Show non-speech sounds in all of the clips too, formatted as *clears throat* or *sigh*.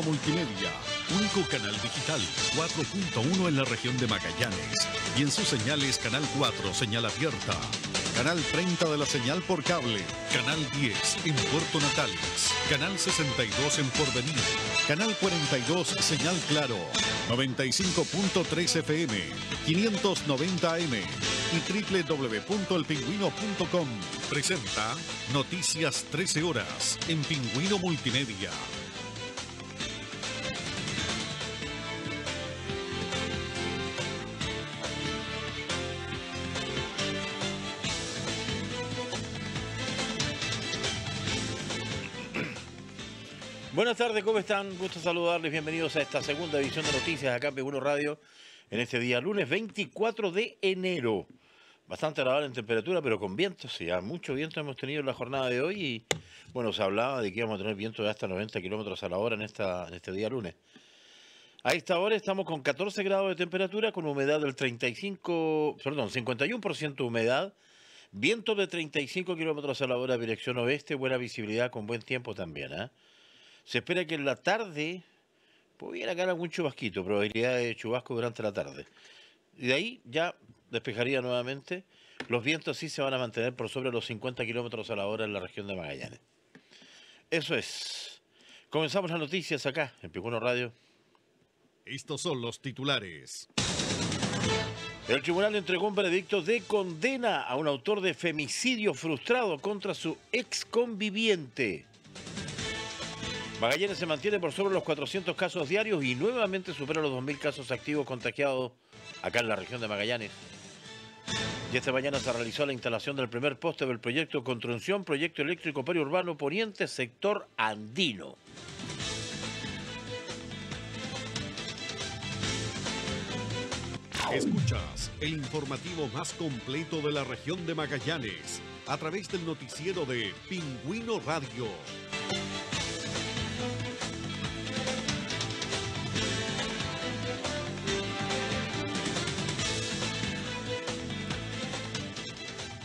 Multimedia, único canal digital 4.1 en la región de Magallanes. Y en sus señales Canal 4, señal abierta, Canal 30 de la señal por cable, Canal 10 en Puerto Natales, Canal 62 en Porvenir, Canal 42 señal claro, 95.3 FM, 590 AM y www.elpingüino.com presenta Noticias 13 horas en Pingüino Multimedia. Buenas tardes, ¿cómo están? Gusto saludarles, bienvenidos a esta segunda edición de Noticias acá en P1 Radio en este día lunes 24 de enero. Bastante agradable en temperatura, pero con viento, sí, mucho viento hemos tenido en la jornada de hoy y bueno, se hablaba de que íbamos a tener viento de hasta 90 kilómetros a la hora en, esta, en este día lunes. A esta hora estamos con 14 grados de temperatura, con humedad del 35, perdón, 51% de humedad, viento de 35 kilómetros a la hora, dirección oeste, buena visibilidad con buen tiempo también, ¿eh? Se espera que en la tarde pudiera caer algún chubasquito, probabilidad de chubasco durante la tarde. Y de ahí ya despejaría nuevamente. Los vientos sí se van a mantener por sobre los 50 kilómetros a la hora en la región de Magallanes. Eso es. Comenzamos las noticias acá, en Picuno Radio. Estos son los titulares. El tribunal entregó un veredicto de condena a un autor de femicidio frustrado contra su ex conviviente. Magallanes se mantiene por sobre los 400 casos diarios y nuevamente supera los 2.000 casos activos contagiados acá en la región de Magallanes. Y esta mañana se realizó la instalación del primer poste del proyecto Construcción Proyecto Eléctrico Periurbano Poniente Sector Andino. Escuchas el informativo más completo de la región de Magallanes a través del noticiero de Pingüino Radio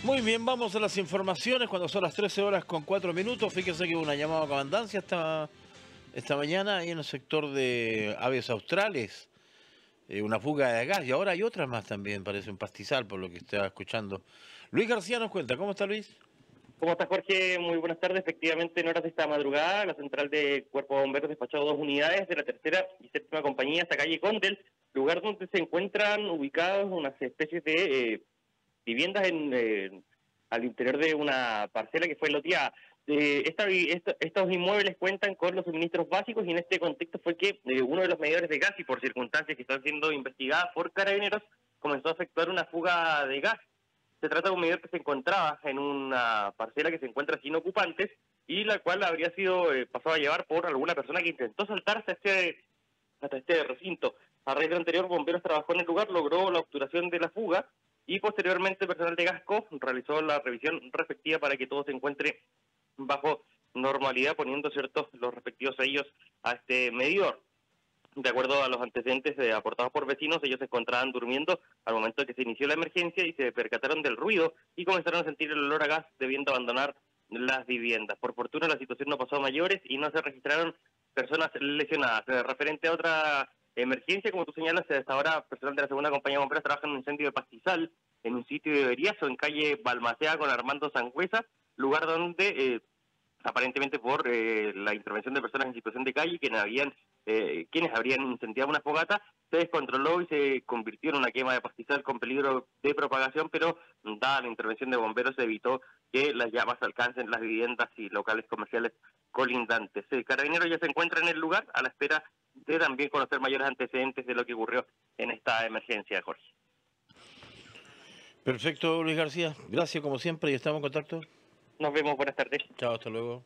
Muy bien, vamos a las informaciones cuando son las 13 horas con 4 minutos. Fíjese que hubo una llamada a comandancia esta, esta mañana ahí en el sector de aves australes. Eh, una fuga de gas y ahora hay otras más también, parece un pastizal por lo que estaba escuchando. Luis García nos cuenta, ¿cómo está Luis? ¿Cómo está Jorge? Muy buenas tardes. Efectivamente, en horas de esta madrugada, la central de Cuerpo de Bomberos despachó dos unidades de la tercera y séptima compañía hasta calle Condel, lugar donde se encuentran ubicados unas especies de eh, viviendas en, al interior de una parcela que fue loteada. Eh, estos inmuebles cuentan con los suministros básicos y en este contexto fue que eh, uno de los medidores de gas y por circunstancias que están siendo investigadas por carabineros comenzó a efectuar una fuga de gas. Se trata de un medidor que se encontraba en una parcela que se encuentra sin ocupantes y la cual habría sido eh, pasado a llevar por alguna persona que intentó saltarse este, hasta este recinto. A raíz de anterior, bomberos trabajó en el lugar, logró la obturación de la fuga y posteriormente el personal de Gasco realizó la revisión respectiva para que todo se encuentre bajo normalidad, poniendo ciertos los respectivos sellos a este medidor. De acuerdo a los antecedentes aportados por vecinos, ellos se encontraban durmiendo al momento de que se inició la emergencia y se percataron del ruido y comenzaron a sentir el olor a gas debiendo abandonar las viviendas. Por fortuna la situación no pasó a mayores y no se registraron personas lesionadas. Eh, referente a otra emergencia, como tú señalas, hasta ahora personal de la segunda compañía de bomberos trabaja en un incendio de pastizal en un sitio de Beriazo, en calle Balmacea con Armando Sangüesa, lugar donde eh, aparentemente por eh, la intervención de personas en situación de calle quienes habían eh, quienes habrían incendiado una fogata se descontroló y se convirtió en una quema de pastizal con peligro de propagación pero dada la intervención de bomberos se evitó que las llamas alcancen las viviendas y locales comerciales colindantes. El carabinero ya se encuentra en el lugar a la espera de también conocer mayores antecedentes de lo que ocurrió en esta emergencia, Jorge. Perfecto, Luis García. Gracias como siempre y estamos en contacto. Nos vemos, buenas tardes. Chao, hasta luego.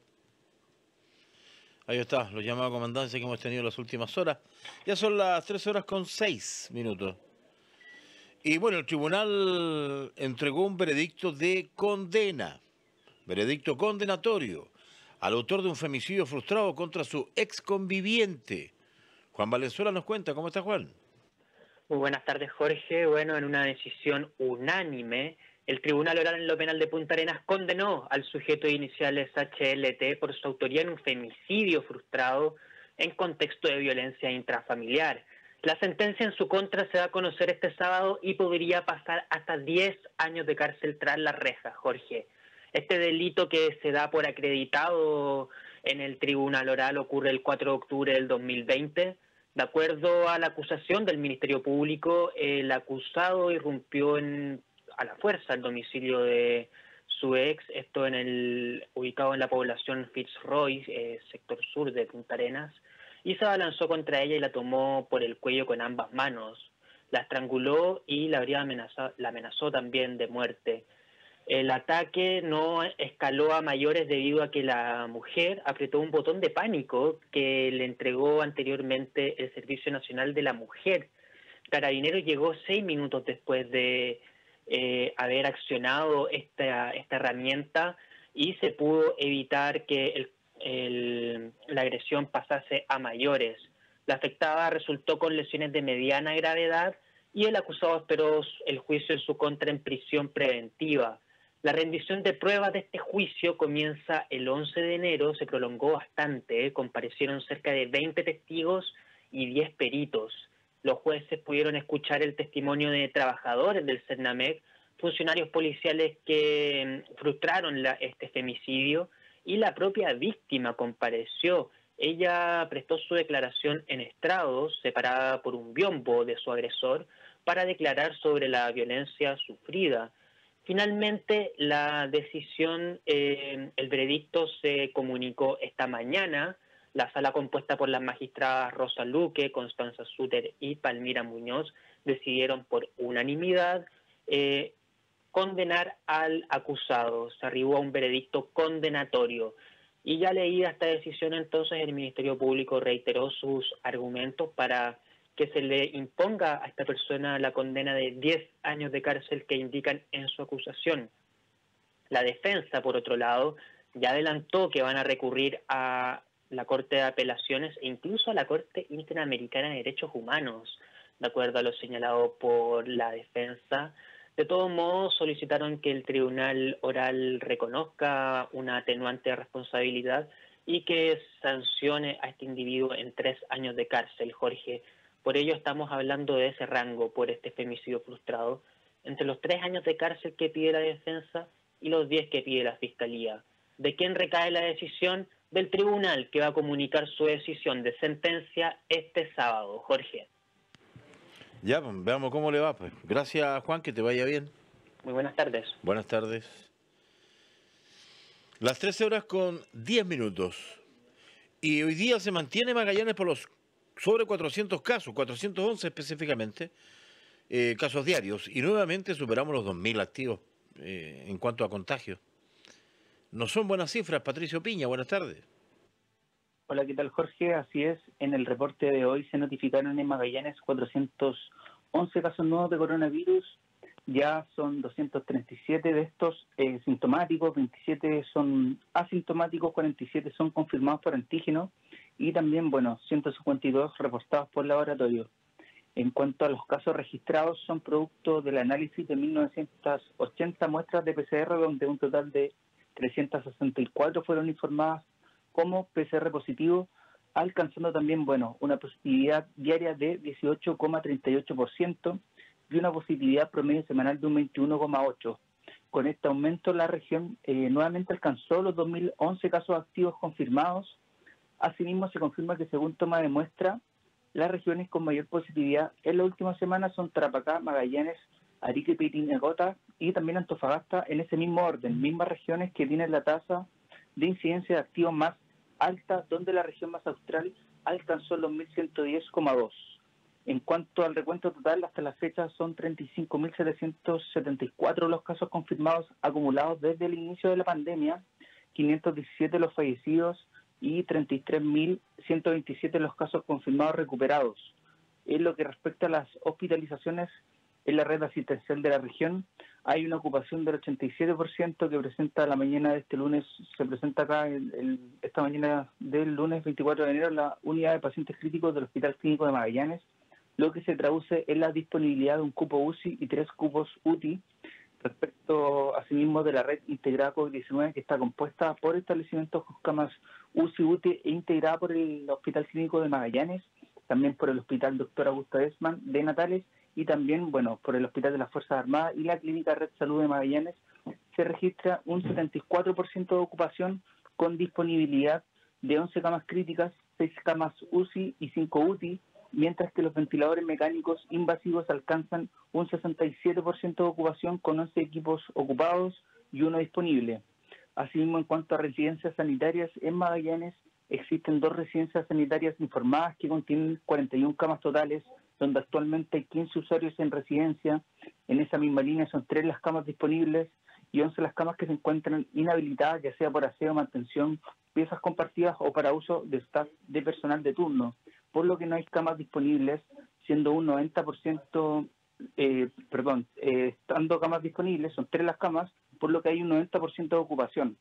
Ahí está, los llamados comandancia que hemos tenido las últimas horas. Ya son las 3 horas con 6 minutos. Y bueno, el tribunal entregó un veredicto de condena, veredicto condenatorio, al autor de un femicidio frustrado contra su ex conviviente. Juan Valenzuela nos cuenta, ¿cómo está Juan? Muy buenas tardes, Jorge. Bueno, en una decisión unánime, el Tribunal Oral en lo Penal de Punta Arenas condenó al sujeto de iniciales HLT por su autoría en un femicidio frustrado en contexto de violencia intrafamiliar. La sentencia en su contra se va a conocer este sábado y podría pasar hasta 10 años de cárcel tras la reja, Jorge. Este delito que se da por acreditado en el tribunal oral ocurre el 4 de octubre del 2020. De acuerdo a la acusación del Ministerio Público, el acusado irrumpió en, a la fuerza el domicilio de su ex, esto en el ubicado en la población Fitzroy, eh, sector sur de Punta Arenas, y se abalanzó contra ella y la tomó por el cuello con ambas manos. La estranguló y la habría amenazado, la amenazó también de muerte. El ataque no escaló a mayores debido a que la mujer apretó un botón de pánico que le entregó anteriormente el Servicio Nacional de la Mujer. Carabinero llegó seis minutos después de eh, haber accionado esta, esta herramienta y se pudo evitar que la agresión pasase a mayores. La afectada resultó con lesiones de mediana gravedad y el acusado esperó el juicio en su contra en prisión preventiva. La rendición de pruebas de este juicio comienza el 11 de enero, se prolongó bastante, ¿eh? comparecieron cerca de 20 testigos y 10 peritos. Los jueces pudieron escuchar el testimonio de trabajadores del CERNAMEC, funcionarios policiales que mm, frustraron este femicidio y la propia víctima compareció. Ella prestó su declaración en estrados, separada por un biombo de su agresor, para declarar sobre la violencia sufrida. Finalmente, la decisión, eh, el veredicto se comunicó esta mañana. La sala compuesta por las magistradas Rosa Luque, Constanza Suter y Palmira Muñoz decidieron por unanimidad eh, condenar al acusado. Se arribó a un veredicto condenatorio. Y ya leída esta decisión, entonces el Ministerio Público reiteró sus argumentos para que se le imponga a esta persona la condena de 10 años de cárcel que indican en su acusación. La defensa, por otro lado, ya adelantó que van a recurrir a la Corte de Apelaciones e incluso a la Corte Interamericana de Derechos Humanos, de acuerdo a lo señalado por la defensa. De todos modos, solicitaron que el tribunal oral reconozca una atenuante responsabilidad y que sancione a este individuo en tres años de cárcel, Jorge. Por ello estamos hablando de ese rango por este femicidio frustrado, entre los tres años de cárcel que pide la defensa y los diez que pide la fiscalía. ¿De quién recae la decisión? Del tribunal que va a comunicar su decisión de sentencia este sábado. Jorge. Ya, pues, veamos cómo le va. Pues. Gracias, Juan, que te vaya bien. Muy buenas tardes. Buenas tardes. Las 13 horas con 10 minutos. Y hoy día se mantiene Magallanes por los sobre 400 casos, 411 específicamente, eh, casos diarios, y nuevamente superamos los 2.000 activos eh, en cuanto a contagios. No son buenas cifras, Patricio Piña, buenas tardes. Hola, ¿qué tal Jorge? Así es, en el reporte de hoy se notificaron en Magallanes 411 casos nuevos de coronavirus, ya son 237 de estos eh, sintomáticos, 27 son asintomáticos, 47 son confirmados por antígeno y también, bueno, 152 reportados por laboratorio. En cuanto a los casos registrados, son producto del análisis de 1980 muestras de PCR, donde un total de 364 fueron informadas como PCR positivo, alcanzando también, bueno, una positividad diaria de 18,38% y una positividad promedio semanal de un 21,8%. Con este aumento, la región eh, nuevamente alcanzó los 2.011 casos activos confirmados, Asimismo, se confirma que según toma de muestra, las regiones con mayor positividad en la última semana son Tarapacá, Magallanes, Arica y y también Antofagasta en ese mismo orden, mismas regiones que tienen la tasa de incidencia de activos más alta, donde la región más austral alcanzó los 1.110,2. En cuanto al recuento total, hasta la fecha son 35.774 los casos confirmados acumulados desde el inicio de la pandemia, 517 los fallecidos y 33.127 los casos confirmados recuperados. En lo que respecta a las hospitalizaciones en la red asistencial de la región, hay una ocupación del 87% que presenta la mañana de este lunes, se presenta acá esta mañana del lunes 24 de enero la unidad de pacientes críticos del Hospital Clínico de Magallanes, lo que se traduce en la disponibilidad de un cupo UCI y tres cupos UTI respecto asimismo de la red integrada COVID-19 que está compuesta por establecimientos con camas UCI UTE integrada por el Hospital Clínico de Magallanes, también por el Hospital Dr. Augusto Esman de Natales y también, bueno, por el Hospital de las Fuerzas Armadas y la Clínica Red Salud de Magallanes, se registra un 74% de ocupación con disponibilidad de 11 camas críticas, 6 camas UCI y 5 UTI, mientras que los ventiladores mecánicos invasivos alcanzan un 67% de ocupación con 11 equipos ocupados y uno disponible. Asimismo, en cuanto a residencias sanitarias en Magallanes, existen dos residencias sanitarias informadas que contienen 41 camas totales, donde actualmente hay 15 usuarios en residencia. En esa misma línea son tres las camas disponibles y 11 las camas que se encuentran inhabilitadas, ya sea por aseo, mantención, piezas compartidas o para uso de staff de personal de turno, por lo que no hay camas disponibles, siendo un 90%, eh, perdón, eh, estando camas disponibles, son tres las camas, por lo que hay un 90% de ocupación.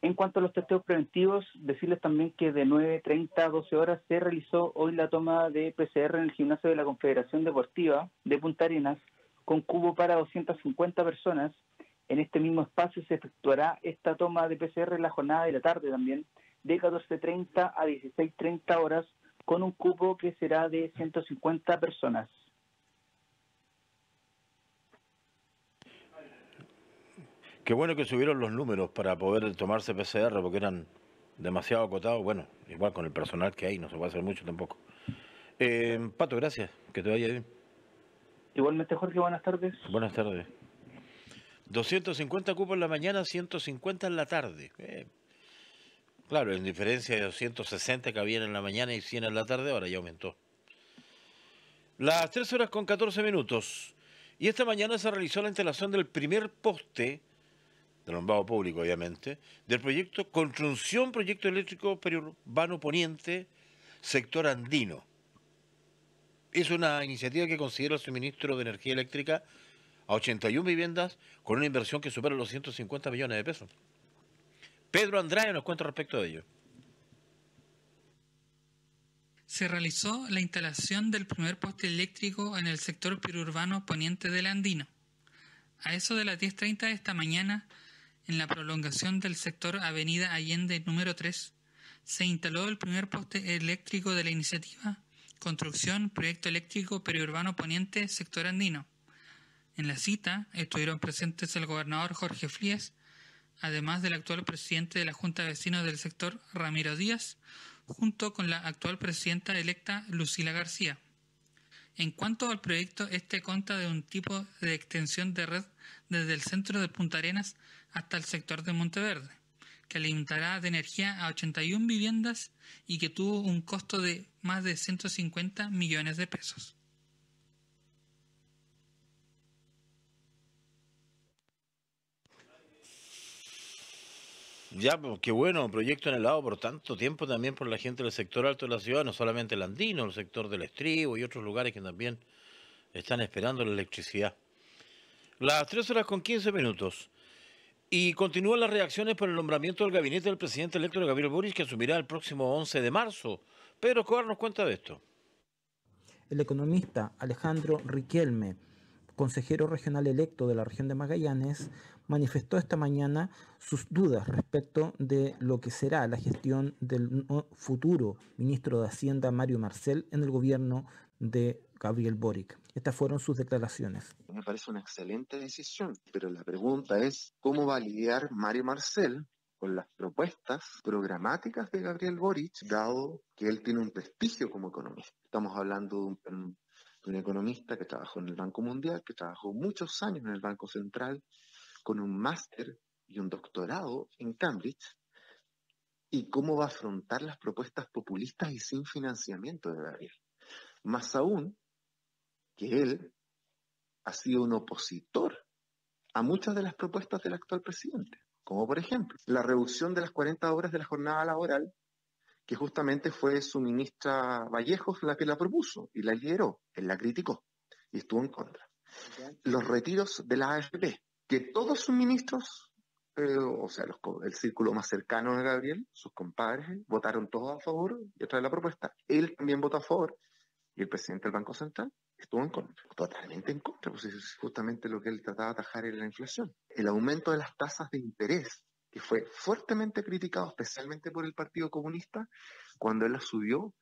En cuanto a los testeos preventivos, decirles también que de 9.30 a 12 horas se realizó hoy la toma de PCR en el gimnasio de la Confederación Deportiva de Punta Arenas, con cubo para 250 personas. En este mismo espacio se efectuará esta toma de PCR en la jornada de la tarde también, de 14.30 a 16.30 horas, con un cupo que será de 150 personas. Qué bueno que subieron los números para poder tomarse PCR porque eran demasiado acotados. Bueno, igual con el personal que hay, no se puede hacer mucho tampoco. Eh, Pato, gracias. Que te vaya bien. Igualmente, Jorge, buenas tardes. Buenas tardes. 250 cupos en la mañana, 150 en la tarde. Eh, claro, en diferencia de 260 que habían en la mañana y 100 en la tarde, ahora ya aumentó. Las 3 horas con 14 minutos. Y esta mañana se realizó la instalación del primer poste del bombado público, obviamente, del proyecto Construcción Proyecto Eléctrico Periurbano Poniente, sector andino. Es una iniciativa que considera el suministro de energía eléctrica a 81 viviendas con una inversión que supera los 150 millones de pesos. Pedro Andrade nos cuenta respecto de ello. Se realizó la instalación del primer poste eléctrico en el sector periurbano poniente del Andino. A eso de las 10.30 de esta mañana, en la prolongación del sector Avenida Allende número 3, se instaló el primer poste eléctrico de la iniciativa Construcción Proyecto Eléctrico Periurbano Poniente Sector Andino. En la cita estuvieron presentes el gobernador Jorge Frías, además del actual presidente de la Junta de Vecinos del sector Ramiro Díaz, junto con la actual presidenta electa Lucila García. En cuanto al proyecto, este consta de un tipo de extensión de red desde el centro de Punta Arenas hasta el sector de Monteverde, que alimentará de energía a 81 viviendas y que tuvo un costo de más de 150 millones de pesos. Ya, pues qué bueno, proyecto en el lado por tanto tiempo también por la gente del sector alto de la ciudad, no solamente el andino, el sector del estribo y otros lugares que también están esperando la electricidad. Las 3 horas con 15 minutos. Y continúan las reacciones por el nombramiento del gabinete del presidente electo Gabriel Boric, que asumirá el próximo 11 de marzo. Pedro Escobar nos cuenta de esto. El economista Alejandro Riquelme, consejero regional electo de la región de Magallanes, manifestó esta mañana sus dudas respecto de lo que será la gestión del futuro ministro de Hacienda Mario Marcel en el gobierno de Gabriel Boric. Estas fueron sus declaraciones. Me parece una excelente decisión, pero la pregunta es cómo va a lidiar Mario Marcel con las propuestas programáticas de Gabriel Boric, dado que él tiene un prestigio como economista. Estamos hablando de un, de un economista que trabajó en el Banco Mundial, que trabajó muchos años en el Banco Central, con un máster y un doctorado en Cambridge, y cómo va a afrontar las propuestas populistas y sin financiamiento de Gabriel. Más aún, que él ha sido un opositor a muchas de las propuestas del actual presidente, como por ejemplo la reducción de las 40 horas de la jornada laboral, que justamente fue su ministra Vallejos la que la propuso y la lideró, él la criticó y estuvo en contra. Los retiros de la AFP, que todos sus ministros, eh, o sea, el círculo más cercano de Gabriel, sus compadres, votaron todos a favor y otra de la propuesta. Él también votó a favor y el presidente del Banco Central estuvo en contra, totalmente en contra, pues es justamente lo que él trataba de atajar en la inflación. El aumento de las tasas de interés que fue fuertemente criticado, especialmente por el Partido Comunista, cuando él asumió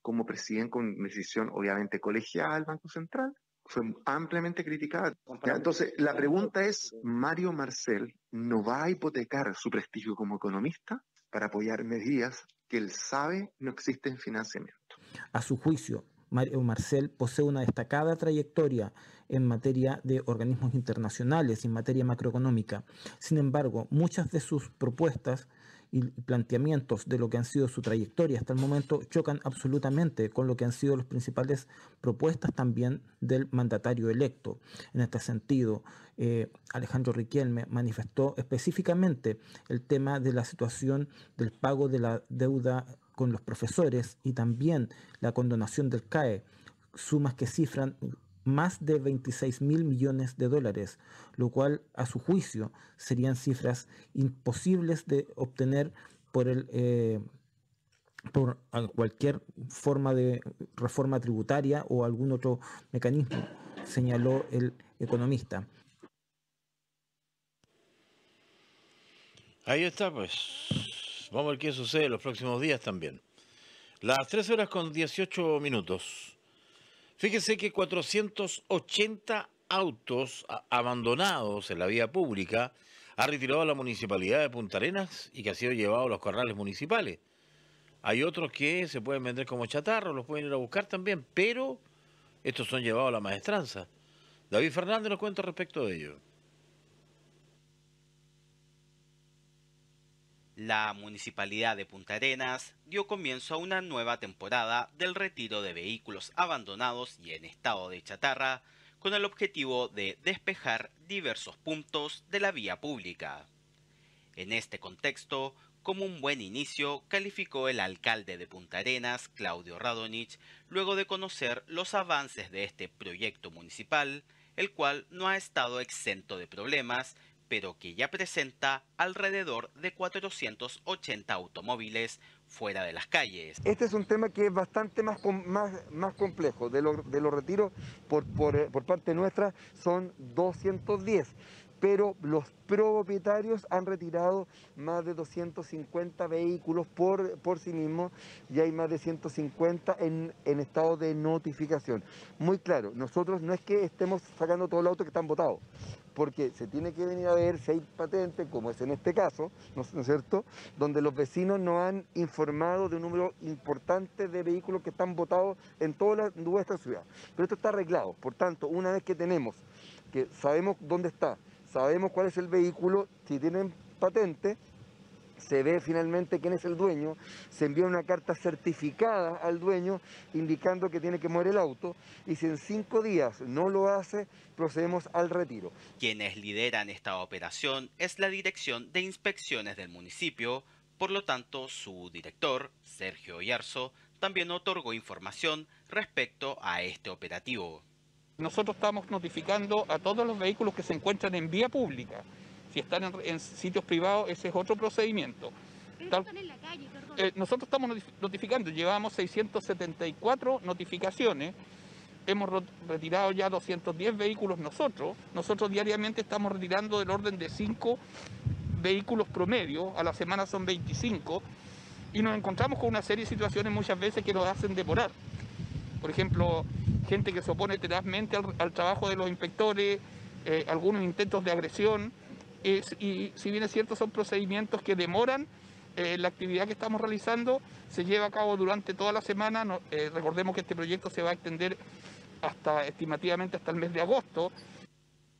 como presidente con decisión obviamente colegiada del Banco Central, fue ampliamente criticada. Entonces, la pregunta es, ¿Mario Marcel no va a hipotecar su prestigio como economista para apoyar medidas que él sabe no existen financiamiento? A su juicio, Mario Marcel posee una destacada trayectoria en materia de organismos internacionales y en materia macroeconómica. Sin embargo, muchas de sus propuestas y planteamientos de lo que han sido su trayectoria hasta el momento chocan absolutamente con lo que han sido las principales propuestas también del mandatario electo. En este sentido, eh, Alejandro Riquelme manifestó específicamente el tema de la situación del pago de la deuda con los profesores y también la condonación del CAE, sumas que cifran más de 26 mil millones de dólares, lo cual a su juicio serían cifras imposibles de obtener por el eh, por cualquier forma de reforma tributaria o algún otro mecanismo, señaló el economista. Ahí está, pues. Vamos a ver qué sucede los próximos días también. Las 3 horas con 18 minutos. Fíjese que 480 autos abandonados en la vía pública ha retirado la municipalidad de Punta Arenas y que ha sido llevado a los corrales municipales. Hay otros que se pueden vender como chatarros, los pueden ir a buscar también, pero estos son llevados a la maestranza. David Fernández nos cuenta respecto de ello. La Municipalidad de Punta Arenas dio comienzo a una nueva temporada del retiro de vehículos abandonados y en estado de chatarra con el objetivo de despejar diversos puntos de la vía pública. En este contexto, como un buen inicio, calificó el alcalde de Punta Arenas, Claudio Radonich, luego de conocer los avances de este proyecto municipal, el cual no ha estado exento de problemas pero que ya presenta alrededor de 480 automóviles fuera de las calles. Este es un tema que es bastante más, más, más complejo. De, de los retiros por, por, por parte nuestra son 210 pero los propietarios han retirado más de 250 vehículos por, por sí mismos y hay más de 150 en, en, estado de notificación. Muy claro, nosotros no es que estemos sacando todos los autos que están votados, porque se tiene que venir a ver si hay patentes, como es en este caso, ¿no, es cierto?, donde los vecinos nos han informado de un número importante de vehículos que están votados en toda nuestra ciudad. Pero esto está arreglado, por tanto, una vez que tenemos, que sabemos dónde está, sabemos cuál es el vehículo, si tienen patente, se ve finalmente quién es el dueño, se envía una carta certificada al dueño indicando que tiene que mover el auto y si en cinco días no lo hace, procedemos al retiro. Quienes lideran esta operación es la Dirección de Inspecciones del municipio, por lo tanto su director, Sergio Yarzo, también otorgó información respecto a este operativo. Nosotros estamos notificando a todos los vehículos que se encuentran en vía pública. Si están en, sitios privados, ese es otro procedimiento. Eh, nosotros estamos notificando, llevamos 674 notificaciones, hemos retirado ya 210 vehículos nosotros. Nosotros diariamente estamos retirando del orden de 5 vehículos promedio, a la semana son 25, y nos encontramos con una serie de situaciones muchas veces que nos hacen demorar. Por ejemplo, gente que se opone tenazmente al, trabajo de los inspectores, eh, algunos intentos de agresión, y si bien es cierto son procedimientos que demoran, eh, la actividad que estamos realizando se lleva a cabo durante toda la semana, eh, recordemos que este proyecto se va a extender hasta estimativamente hasta el mes de agosto,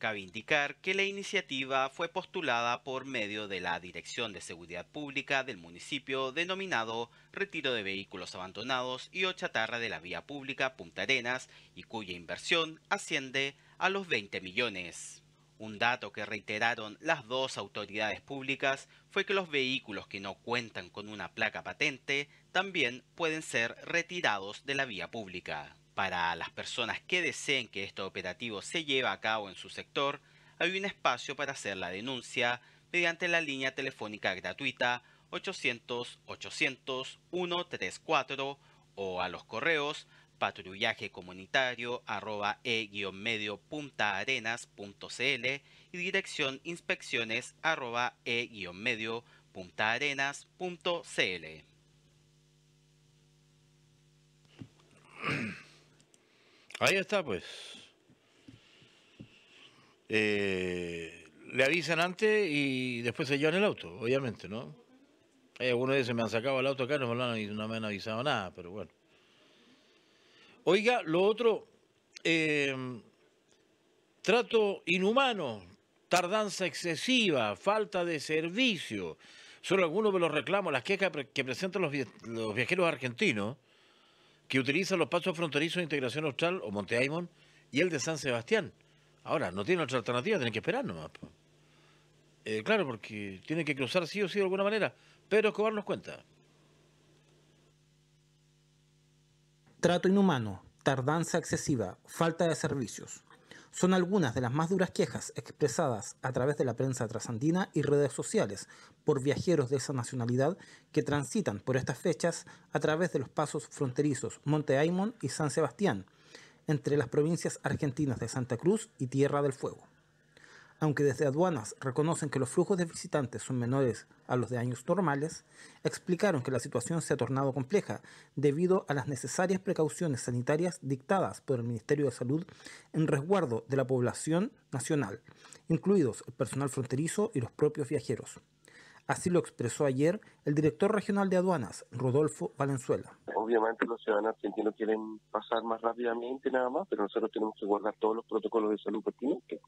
Cabe indicar que la iniciativa fue postulada por medio de la Dirección de Seguridad Pública del municipio denominado Retiro de Vehículos Abandonados y o Chatarra de la Vía Pública Punta Arenas y cuya inversión asciende a los 20 millones. Un dato que reiteraron las dos autoridades públicas fue que los vehículos que no cuentan con una placa patente también pueden ser retirados de la vía pública. Para las personas que deseen que este operativo se lleve a cabo en su sector, hay un espacio para hacer la denuncia mediante la línea telefónica gratuita 800-800-134 o a los correos patrullaje comunitario arroba e-medio puntaarenas.cl y dirección inspecciones arroba e-medio puntaarenas.cl. Ahí está, pues. Eh, le avisan antes y después se llevan el auto, obviamente, ¿no? Hay algunos de ellos me han sacado el auto acá, no no me han avisado nada, pero bueno. Oiga, lo otro, eh, trato inhumano, tardanza excesiva, falta de servicio, son algunos de los reclamos, las quejas que presentan los, los viajeros argentinos que utilizan los pasos fronterizos de integración austral o Monte Aymon y el de San Sebastián. Ahora, no tienen otra alternativa, tienen que esperar nomás. Eh, claro, porque tienen que cruzar sí o sí de alguna manera. Pero Escobar nos cuenta. Trato inhumano, tardanza excesiva, falta de servicios. Son algunas de las más duras quejas expresadas a través de la prensa trasandina y redes sociales por viajeros de esa nacionalidad que transitan por estas fechas a través de los pasos fronterizos Monte Aymon y San Sebastián, entre las provincias argentinas de Santa Cruz y Tierra del Fuego. Aunque desde aduanas reconocen que los flujos de visitantes son menores a los de años normales, explicaron que la situación se ha tornado compleja debido a las necesarias precauciones sanitarias dictadas por el Ministerio de Salud en resguardo de la población nacional, incluidos el personal fronterizo y los propios viajeros. Así lo expresó ayer el director regional de aduanas, Rodolfo Valenzuela. Obviamente los ciudadanos argentinos quieren pasar más rápidamente nada más, pero nosotros tenemos que guardar todos los protocolos de salud pertinentes.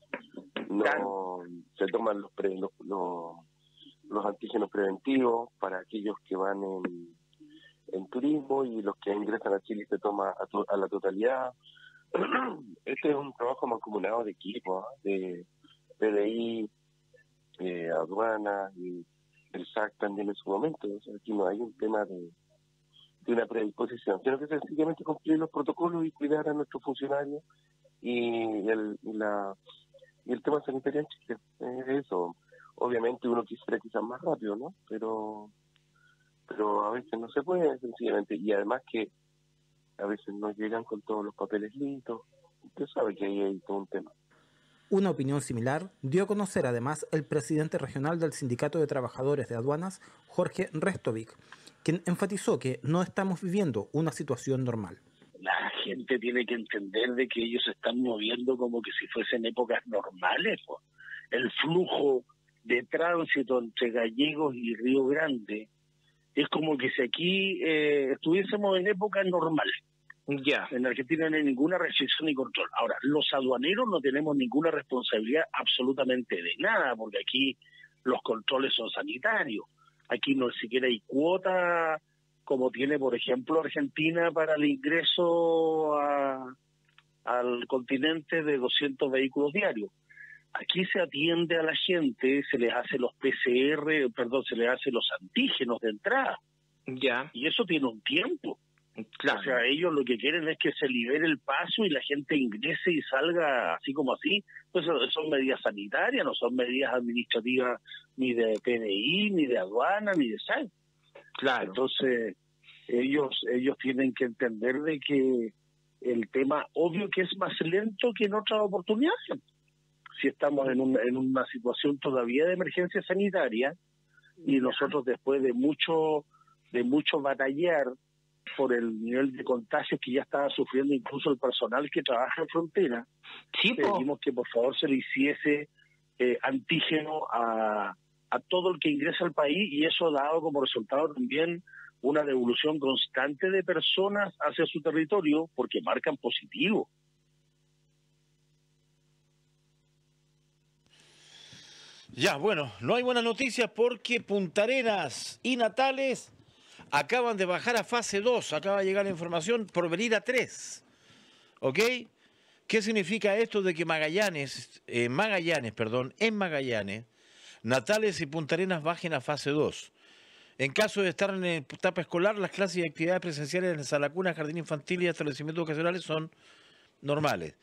No se toman los, los, antígenos preventivos para aquellos que van en, turismo y los que ingresan a Chile se toma a, la totalidad. *clears throat* Este es un trabajo mancomunado de equipo, ¿ah? de PDI, eh, aduanas y el SAC también en su momento. O sea, aquí no hay un tema de, de una predisposición, sino que sencillamente cumplir los protocolos y cuidar a nuestros funcionarios y el, la, y el tema sanitario en Chile. Es eso. Obviamente uno quisiera quizás más rápido, ¿no? Pero, pero a veces no se puede, sencillamente. Y además que a veces no llegan con todos los papeles listos. Usted sabe que ahí hay todo un tema. Una opinión similar dio a conocer además el presidente regional del Sindicato de Trabajadores de Aduanas, Jorge Restovic, quien enfatizó que no estamos viviendo una situación normal. La gente tiene que entender de que ellos se están moviendo como que si fuesen épocas normales. El flujo de tránsito entre Gallegos y Río Grande es como que si aquí eh, estuviésemos en época normal. Ya. En Argentina no hay ninguna restricción ni control. Ahora, los aduaneros no tenemos ninguna responsabilidad absolutamente de nada, porque aquí los controles son sanitarios. Aquí no siquiera hay cuota como tiene, por ejemplo, Argentina para el ingreso al continente de 200 vehículos diarios. Aquí se atiende a la gente, se les hace los PCR, perdón, se les hace los antígenos de entrada. Ya. Y eso tiene un tiempo. O sea, ellos lo que quieren es que se libere el paso y la gente ingrese y salga así como así. Pues son medidas sanitarias, no son medidas administrativas ni de PDI, ni de aduana, ni de SAL. Claro. Entonces, ellos, ellos tienen que entender de que el tema, obvio que es más lento que en otras oportunidades. Si estamos en, en una situación todavía de emergencia sanitaria y nosotros después de mucho, de mucho batallar por el nivel de contagios que ya estaba sufriendo incluso el personal que trabaja en frontera, pedimos que por favor se le hiciese eh, antígeno a, a todo el que ingresa al país y eso ha dado como resultado también una devolución constante de personas hacia su territorio porque marcan positivo. Ya, bueno, no hay buenas noticias porque Punta Arenas y Natales acaban de bajar a fase 2, acaba de llegar la información por venir a 3. ¿Ok? ¿Qué significa esto de que Magallanes, eh, Magallanes, perdón, en Magallanes, Natales y Punta Arenas bajen a fase 2? En caso de estar en etapa escolar, las clases y actividades presenciales en Salacuna, Jardín Infantil y establecimientos ocasionales son normales.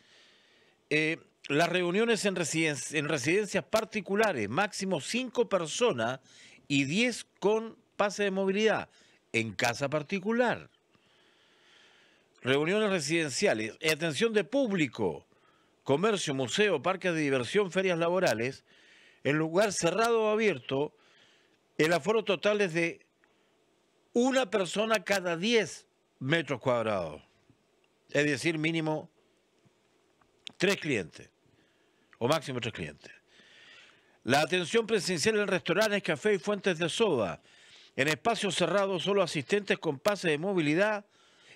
Eh, las reuniones en, en residencias particulares, máximo 5 personas y 10 con pase de movilidad en casa particular. reuniones residenciales atención de público, comercio, museo, parques de diversión, ferias laborales, en lugar cerrado o abierto, el aforo total es de una persona cada 10 metros cuadrados. Es decir, mínimo tres clientes o máximo tres clientes. La atención presencial en restaurantes, café y fuentes de soda. En espacios cerrados, solo asistentes con pase de movilidad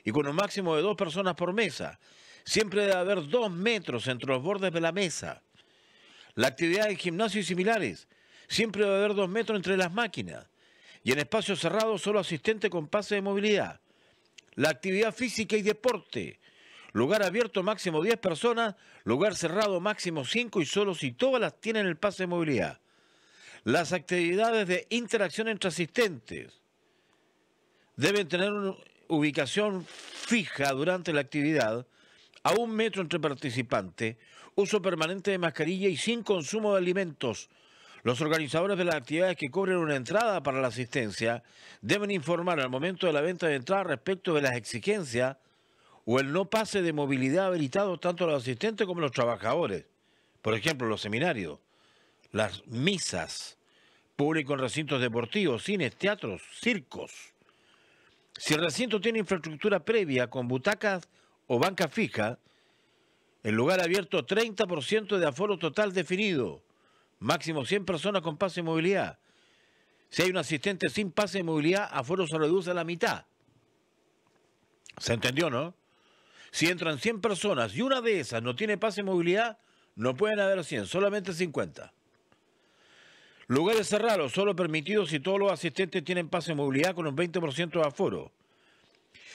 y con un máximo de dos personas por mesa. Siempre debe haber dos metros entre los bordes de la mesa. La actividad en gimnasio y similares. Siempre debe haber dos metros entre las máquinas. Y en espacios cerrados, solo asistente con pase de movilidad. La actividad física y deporte. Lugar abierto máximo 10 personas, lugar cerrado máximo 5 y solo si todas las tienen el pase de movilidad. Las actividades de interacción entre asistentes deben tener una ubicación fija durante la actividad, a un metro entre participantes, uso permanente de mascarilla y sin consumo de alimentos. Los organizadores de las actividades que cobren una entrada para la asistencia deben informar al momento de la venta de entrada respecto de las exigencias o el no pase de movilidad habilitado tanto a los asistentes como a los trabajadores. Por ejemplo, los seminarios, las misas, público en recintos deportivos, cines, teatros, circos. Si el recinto tiene infraestructura previa con butacas o banca fija, el lugar abierto 30% de aforo total definido, máximo 100 personas con pase de movilidad. Si hay un asistente sin pase de movilidad, aforo se reduce a la mitad. ¿Se entendió, no? Si entran 100 personas y una de esas no tiene pase de movilidad, no pueden haber 100, solamente 50. Lugares cerrados, solo permitidos si todos los asistentes tienen pase de movilidad con un 20% de aforo.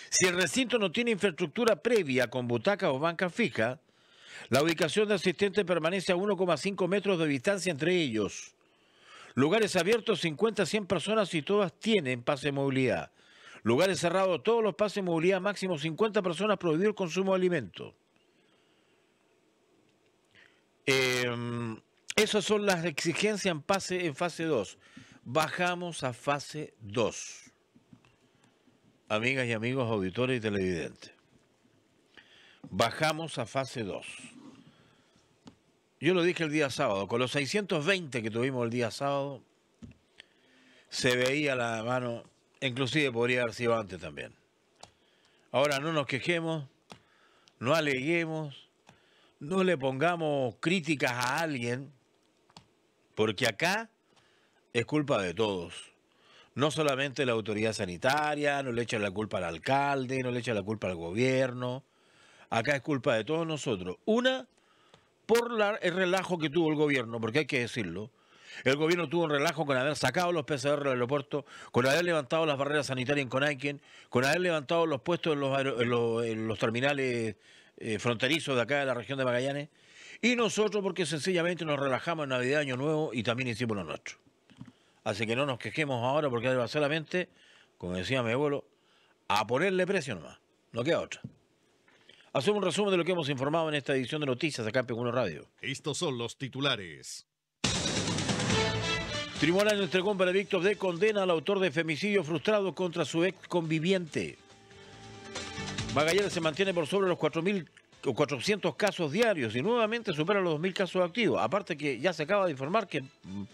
Si el recinto no tiene infraestructura previa con butaca o banca fija, la ubicación de asistentes permanece a 1,5 metros de distancia entre ellos. Lugares abiertos 50 a 100 personas y todas tienen pase de movilidad. Lugares cerrados, todos los pases de movilidad máximo 50 personas prohibido el consumo de alimentos. Em, esas son las exigencias en, pase, en fase 2. Bajamos a fase 2. Amigas y amigos auditores y televidentes. Bajamos a fase 2. Yo lo dije el día sábado, con los 620 que tuvimos el día sábado, se veía la mano Inclusive podría haber sido antes también. Ahora no nos quejemos, no aleguemos, no le pongamos críticas a alguien, porque acá es culpa de todos. No solamente la autoridad sanitaria, no le echa la culpa al alcalde, no le echa la culpa al gobierno. Acá es culpa de todos nosotros. Una, por el relajo que tuvo el gobierno, porque hay que decirlo. El gobierno tuvo un relajo con haber sacado los PCR del aeropuerto, con haber levantado las barreras sanitarias en Conaiken, con haber levantado los puestos en los, terminales eh, fronterizos de acá de la región de Magallanes. Y nosotros porque sencillamente nos relajamos en Navidad, Año Nuevo y también hicimos lo nuestro. Así que no nos quejemos ahora porque solamente, como decía mi abuelo, a ponerle precio nomás. No queda otra. Hacemos un resumen de lo que hemos informado en esta edición de noticias acá en P1 Radio. Estos son los titulares. Tribunal entregó un veredicto de condena al autor de femicidio frustrado contra su ex conviviente. Magallanes se mantiene por sobre los 4.000 o 400 casos diarios y nuevamente supera los 2.000 casos activos. Aparte que ya se acaba de informar que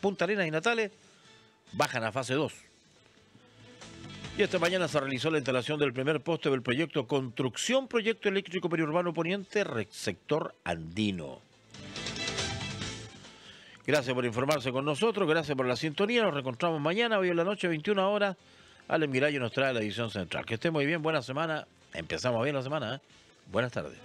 Punta Arenas y Natales bajan a fase 2. Y esta mañana se realizó la instalación del primer poste del proyecto Construcción Proyecto Eléctrico Periurbano Poniente, sector andino. Gracias por informarse con nosotros, gracias por la sintonía. Nos reencontramos mañana, hoy en la noche, 21 horas. Ale Mirayo nos trae la edición central. Que esté muy bien, buena semana. Empezamos bien la semana, ¿eh? Buenas tardes.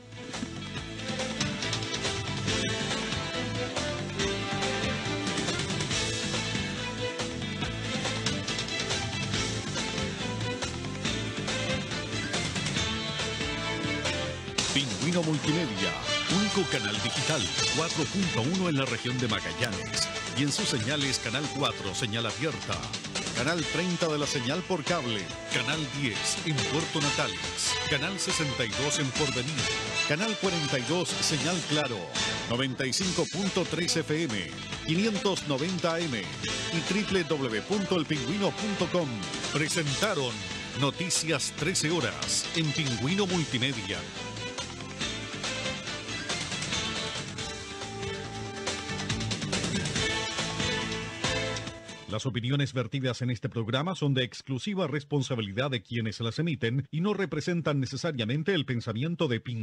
Pingüino Multimedia Único canal digital 4.1 en la región de Magallanes y en sus señales Canal 4, señal abierta. Canal 30 de la señal por cable. Canal 10 en Puerto Natales. Canal 62 en Porvenir. Canal 42, señal claro. 95.3 FM. 590 AM. Y www.elpingüino.com. Presentaron Noticias 13 horas en Pingüino Multimedia. Las opiniones vertidas en este programa son de exclusiva responsabilidad de quienes las emiten y no representan necesariamente el pensamiento de Pingüino.